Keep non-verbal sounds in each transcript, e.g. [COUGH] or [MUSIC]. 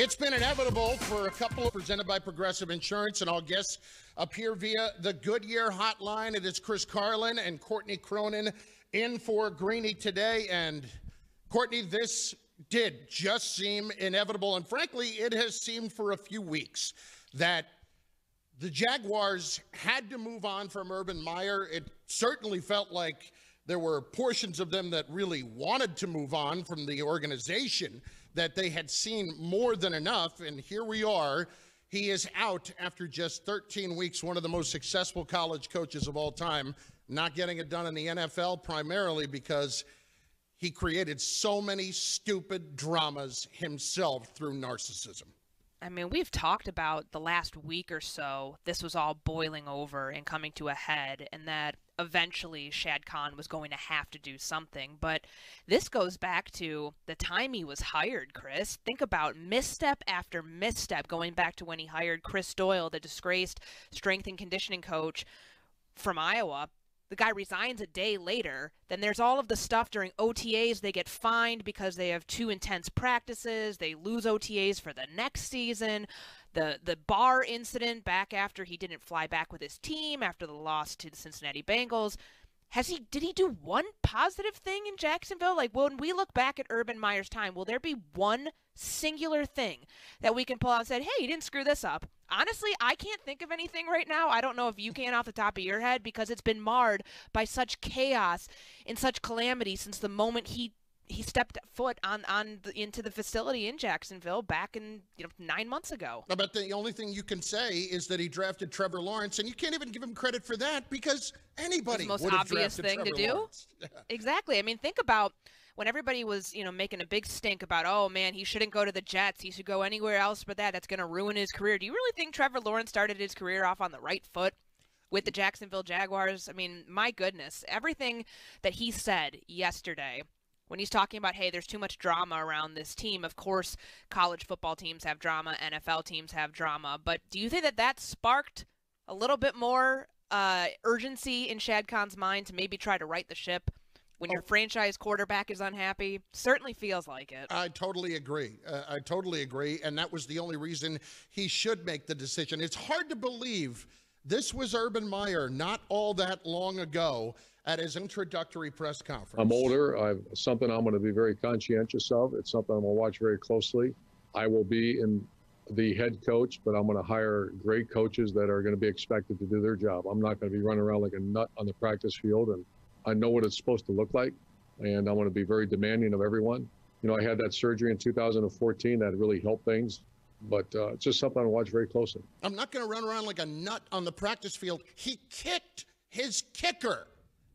It's been inevitable for a couple presented by Progressive Insurance, and all guests appear via the Goodyear hotline. It is Chris Carlin and Courtney Cronin in for Greeny today. And Courtney, this did just seem inevitable. And frankly, it has seemed for a few weeks that the Jaguars had to move on from Urban Meyer. It certainly felt like there were portions of them that really wanted to move on from the organization that they had seen more than enough. And here we are. He is out after just 13 weeks, one of the most successful college coaches of all time, not getting it done in the NFL, primarily because he created so many stupid dramas himself through narcissism. I mean, we've talked about the last week or so, this was all boiling over and coming to a head, and that eventually Shad Khan was going to have to do something. But this goes back to the time he was hired, Chris. Think about misstep after misstep, going back to when he hired Chris Doyle, the disgraced strength and conditioning coach from Iowa the guy resigns a day later, then there's all of the stuff during OTAs. They get fined because they have too intense practices. They lose OTAs for the next season. The the bar incident back after he didn't fly back with his team after the loss to the Cincinnati Bengals. Has he did he do one positive thing in Jacksonville? Like when we look back at Urban Meyer's time, will there be one singular thing that we can pull out and say, "Hey, he didn't screw this up." Honestly, I can't think of anything right now. I don't know if you can off the top of your head because it's been marred by such chaos and such calamity since the moment he he stepped foot on on the, into the facility in Jacksonville back in you know nine months ago. But the only thing you can say is that he drafted Trevor Lawrence, and you can't even give him credit for that because anybody the most obvious thing Trevor to do. [LAUGHS] Exactly. I mean, think about when everybody was you know making a big stink about oh man he shouldn't go to the Jets, he should go anywhere else but that. That's going to ruin his career. Do you really think Trevor Lawrence started his career off on the right foot? With the Jacksonville Jaguars, I mean, my goodness, everything that he said yesterday when he's talking about, hey, there's too much drama around this team. Of course, college football teams have drama, NFL teams have drama. But do you think that that sparked a little bit more uh, urgency in Shad Khan's mind to maybe try to right the ship? When your Oh. franchise quarterback is unhappy, certainly feels like it. I totally agree. Uh, I totally agree. And that was the only reason he should make the decision. It's hard to believe this was Urban Meyer not all that long ago at his introductory press conference. I'm older. I've something I'm going to be very conscientious of. It's something I'm going to watch very closely. I will be in the head coach, but I'm going to hire great coaches that are going to be expected to do their job. I'm not going to be running around like a nut on the practice field, and I know what it's supposed to look like, and I'm going to be very demanding of everyone. You know, I had that surgery in 2014 that really helped things, but uh, it's just something I watch very closely. I'm not going to run around like a nut on the practice field. He kicked his kicker.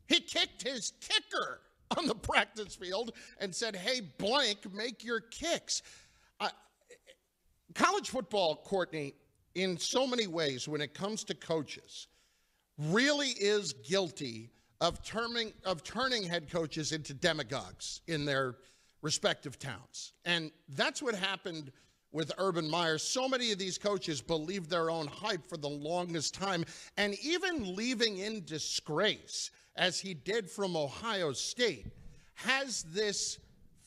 He kicked his kicker on the practice field and said, hey, blank, make your kicks. Uh, college football, Courtney, in so many ways, when it comes to coaches, really is guilty of turning of turning head coaches into demagogues in their respective towns. And that's what happened with Urban Meyer. So many of these coaches believed their own hype for the longest time. And even leaving in disgrace as he did from Ohio State has this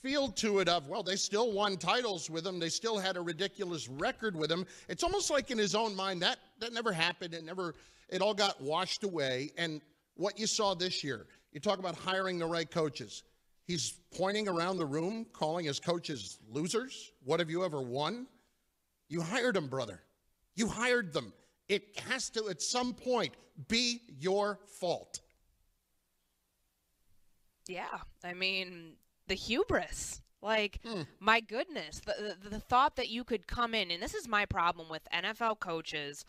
feel to it of well they still won titles with him. They still had a ridiculous record with him. It's almost like in his own mind that that never happened. It never it all got washed away. And what you saw this year. You talk about hiring the right coaches. He's pointing around the room calling his coaches losers. What have you ever won? You hired them brother. You hired them. It has to at some point be your fault. Yeah, I mean the hubris. Like, hmm. my goodness, the, the the thought that you could come in, and this is my problem with NFL coaches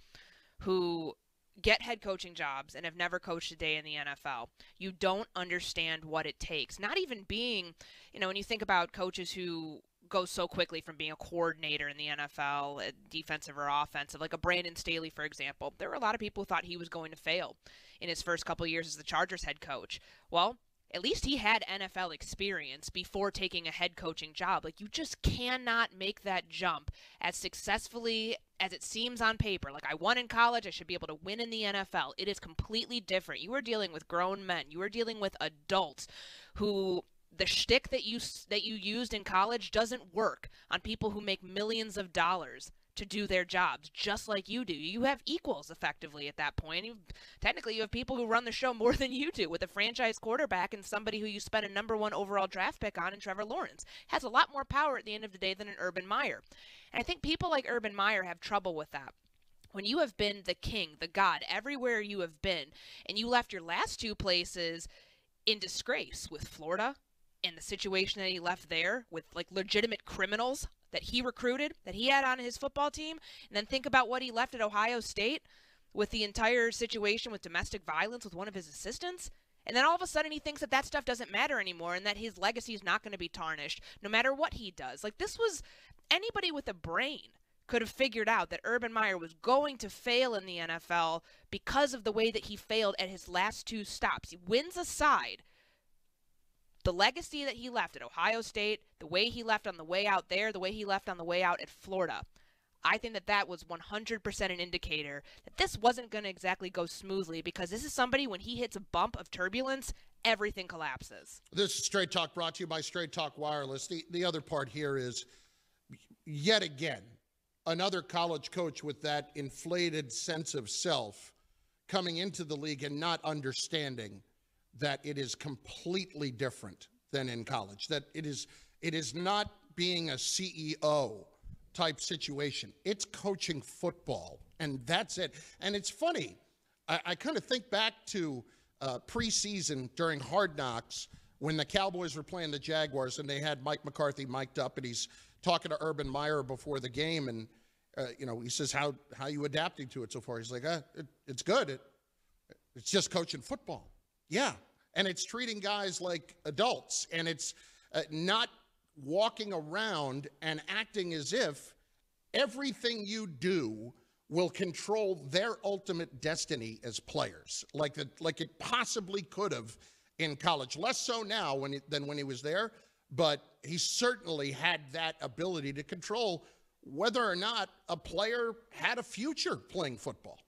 who get head coaching jobs and have never coached a day in the NFL. You don't understand what it takes. Not even being, you know, when you think about coaches who go so quickly from being a coordinator in the NFL, defensive or offensive, like a Brandon Staley, for example. There were a lot of people who thought he was going to fail in his first couple years as the Chargers head coach. Well, at least he had NFL experience before taking a head coaching job. Like, you just cannot make that jump as successfully as it seems on paper. Like, I won in college, I should be able to win in the NFL. It is completely different. You are dealing with grown men, you are dealing with adults who the shtick that you that you used in college doesn't work on people who make millions of dollars to do their jobs just like you do. You have equals effectively at that point. You, technically, you have people who run the show [LAUGHS] more than you do with a franchise quarterback and somebody who you spent a number one overall draft pick on in Trevor Lawrence. Has a lot more power at the end of the day than an Urban Meyer. And I think people like Urban Meyer have trouble with that when you have been the king, the god, everywhere you have been, and you left your last two places in disgrace with Florida and the situation that he left there with like legitimate criminals that he recruited, that he had on his football team, and then think about what he left at Ohio State with the entire situation with domestic violence with one of his assistants. And then all of a sudden he thinks that that stuff doesn't matter anymore and that his legacy is not going to be tarnished no matter what he does. Like this was anybody with a brain could have figured out that Urban Meyer was going to fail in the NFL because of the way that he failed at his last two stops. He wins aside, the legacy that he left at Ohio State, the way he left on the way out there, the way he left on the way out at Florida. I think that that was 100% an indicator that this wasn't going to exactly go smoothly because this is somebody, when he hits a bump of turbulence, everything collapses. This is Straight Talk brought to you by Straight Talk Wireless. The, the other part here is yet again, another college coach with that inflated sense of self coming into the league and not understanding that it is completely different than in college. That it is it is not being a CEO type situation. It's coaching football, and that's it. And it's funny. I, I kind of think back to uh, preseason during Hard Knocks when the Cowboys were playing the Jaguars, and they had Mike McCarthy mic'd up, and he's talking to Urban Meyer before the game, and uh, you know he says, "How how you adapting to it so far?" He's like, uh, it, "It's good. It, it's just coaching football." Yeah, and it's treating guys like adults, and it's uh, not walking around and acting as if everything you do will control their ultimate destiny as players, like that, like it possibly could have in college. Less so now when he, than when he was there, but he certainly had that ability to control whether or not a player had a future playing football.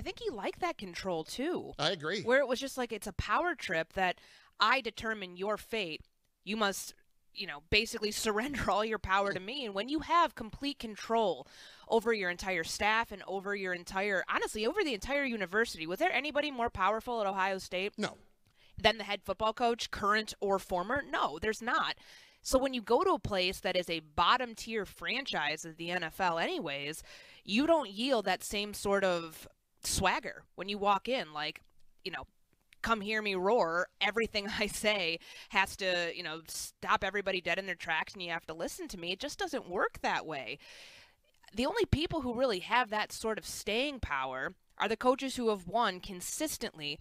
I think he liked that control too. I agree. Where it was just like it's a power trip that I determine your fate. You must, you know, basically surrender [LAUGHS] all your power to me. And when you have complete control over your entire staff and over your entire, honestly, over the entire university, was there anybody more powerful at Ohio State? No. Than the head football coach, current or former? No, there's not. So when you go to a place that is a bottom tier franchise of the NFL, anyways, you don't yield that same sort of swagger when you walk in like you know come hear me roar. Everything [LAUGHS] i say has to you know stop everybody dead in their tracks and you have to listen to me. It just doesn't work that way. The only people who really have that sort of staying power are the coaches who have won consistently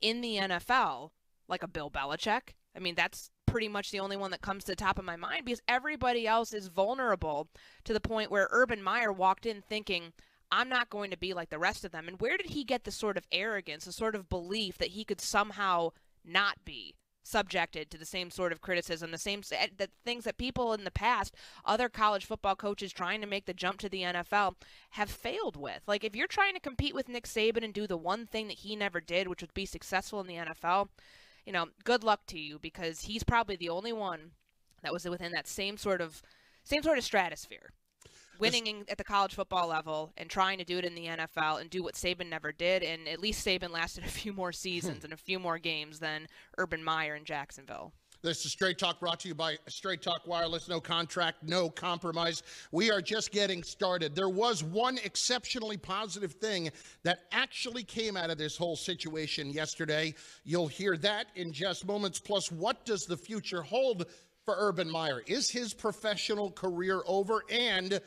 in the NFL, like a Bill Belichick. I mean, that's pretty much the only one that comes to the top of my mind because everybody else is vulnerable to the point where Urban Meyer walked in thinking, I'm not going to be like the rest of them. And where did he get the sort of arrogance, the sort of belief that he could somehow not be subjected to the same sort of criticism, the same eh, the things that people in the past, other college football coaches trying to make the jump to the NFL have failed with. Like if you're trying to compete with Nick Saban and do the one thing that he never did, which would be successful in the NFL, you know, good luck to you because he's probably the only one that was within that same sort of same sort of stratosphere winning at the college football level and trying to do it in the NFL and do what Saban never did. And at least Saban lasted [LAUGHS] a few more hmm. seasons and a few more games than Urban Meyer in Jacksonville. This is Straight Talk brought to you by Straight Talk Wireless. No contract, no compromise. We are just getting started. There was one exceptionally positive thing that actually came out of this whole situation yesterday. You'll hear that in just moments. Plus, what does the future hold for Urban Meyer? Is his professional career over? And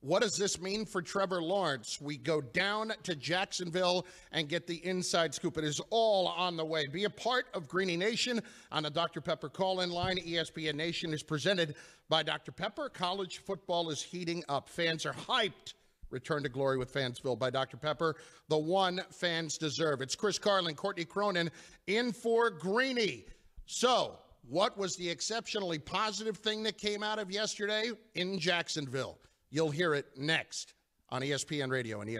what does this mean for Trevor Lawrence? We go down to Jacksonville and get the inside scoop. It is all on the way. Be a part of Greeny Nation on the Dr. Pepper call in line. ESPN Nation is presented by Dr. Pepper. College football is heating up. Fans are hyped. Return to Glory with Fansville by Dr. Pepper, the one fans deserve. It's Chris Carlin, Courtney Cronin in for Greeny. So, what was the exceptionally positive thing that came out of yesterday in Jacksonville? You'll hear it next on ESPN Radio and ESPN.